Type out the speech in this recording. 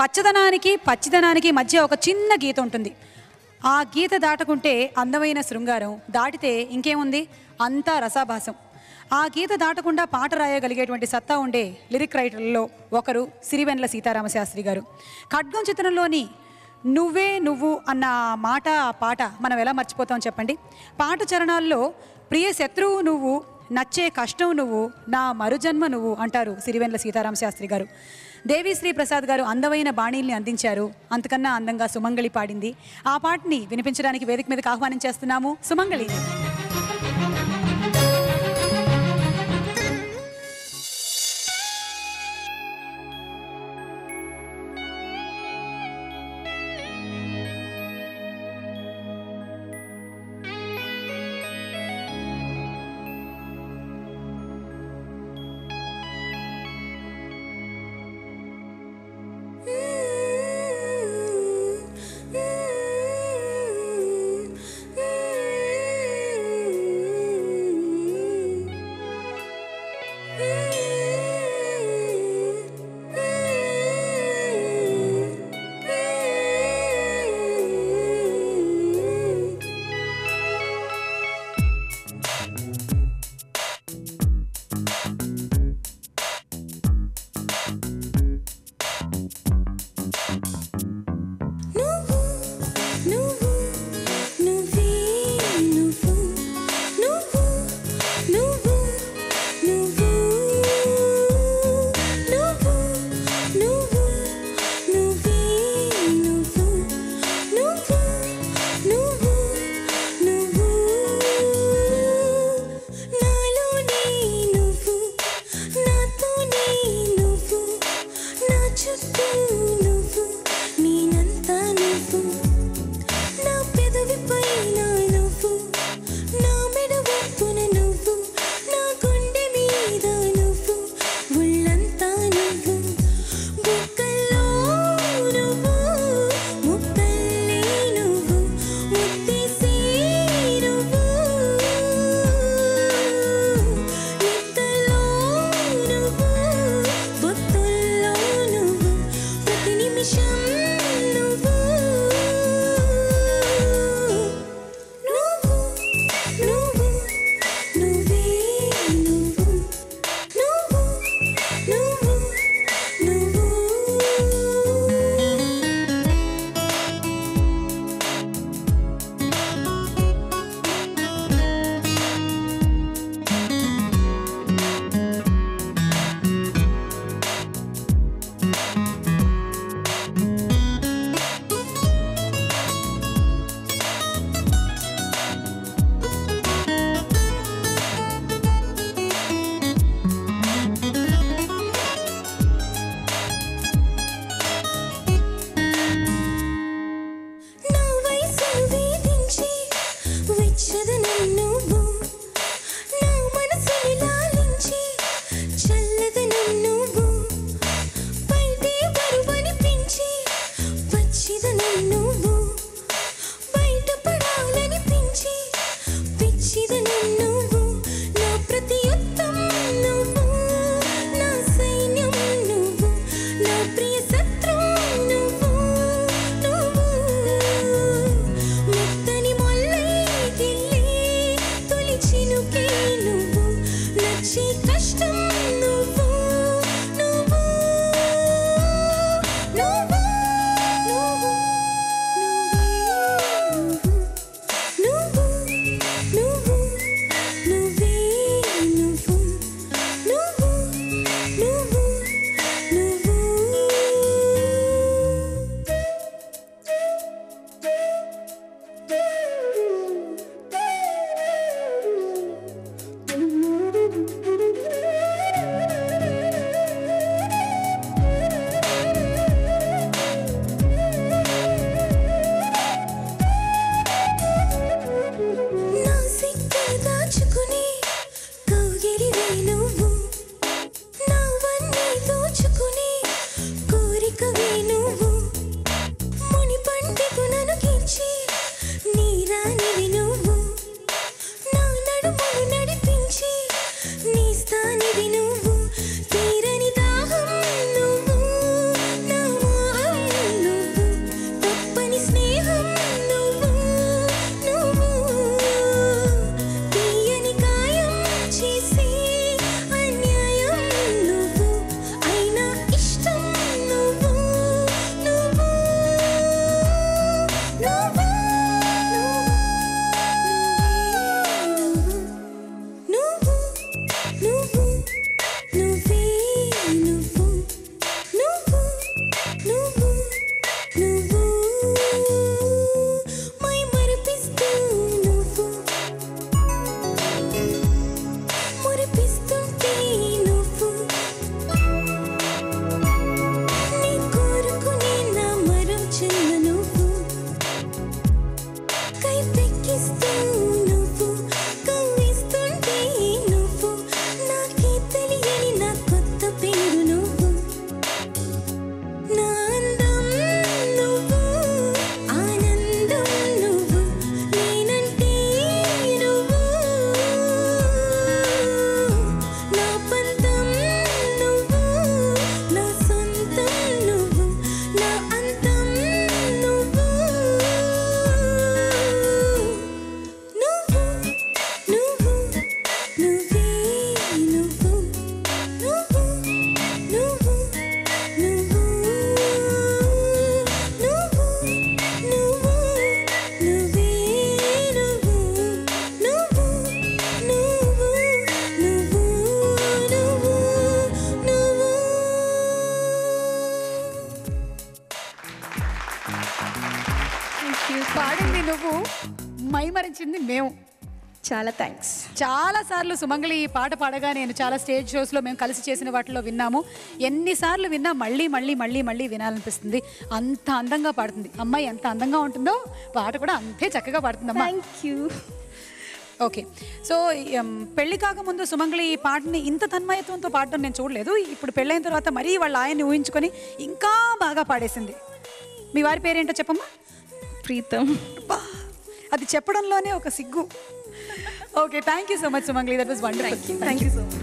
పచ్చదనానికి పచ్చిదనానికి మధ్య ఒక చిన్న గీత ఉంటుంది. ఆ గీత దాటుకుంటే అందమైన శృంగారం దాటితే ఇంకేముంది? అంతా రసాభాసం. ఆ గీత దాటకుండా పాట రాయగలిగేటువంటి సత్తా ఉండే లిరిక్ రైటర్లలో ఒకరు సిరివెన్ల సీతారామశాస్త్రి గారు. ఖడ్గం చిత్రంలోని నువ్వే నువ్వు అన్న మాట ఆ పాట మనం ఎలా మర్చిపోతాం చెప్పండి? పాట చరణాల్లో ప్రియ శత్రువు నువ్వు నచ్చే కష్టం నువ్వు నా మరుజన్మ నువ్వు అంటారు సిరివెన్ల సీతారామ శాస్త్రి గారు. దేవిశ్రీ ప్రసాద్ గారు అందమైన బాణీల్ని అందించారు. అంతకన్నా అందంగా సుమంగళి పాడింది. ఆ పాటని వినిపించడానికి వేదిక మీదకి ఆహ్వానం చేస్తున్నాము సుమంగళి. నువ్వు పాడింది నువ్వు. మైమరించింది మేము. చాలా థ్యాంక్స్ చాలా సార్లు సుమంగళి ఈ పాట పాడగా నేను చాలా స్టేజ్ షోస్లో మేము కలిసి చేసిన వాటిలో విన్నాము. ఎన్నిసార్లు విన్నా మళ్ళీ మళ్ళీ మళ్ళీ మళ్ళీ వినాలనిపిస్తుంది. అంత అందంగా పాడుతుంది. అమ్మాయి ఎంత అందంగా ఉంటుందో పాట కూడా అంతే చక్కగా పాడుతుంది అమ్మా. థ్యాంక్ యూ ఓకే సో పెళ్ళి కాకముందు సుమంగళి ఈ పాటని ఇంత తన్మయత్వంతో పాడడం నేను చూడలేదు. ఇప్పుడు పెళ్ళైన తర్వాత మరీ వాళ్ళ ఆయన్ని ఊహించుకొని ఇంకా బాగా పాడేసింది. మీ వారి పేరేంటో చెప్పమ్మా? ప్రీతం. అది చెప్పడంలోనే ఒక సిగ్గు. Okay thank you so much Sumangali that was wonderful thank you so much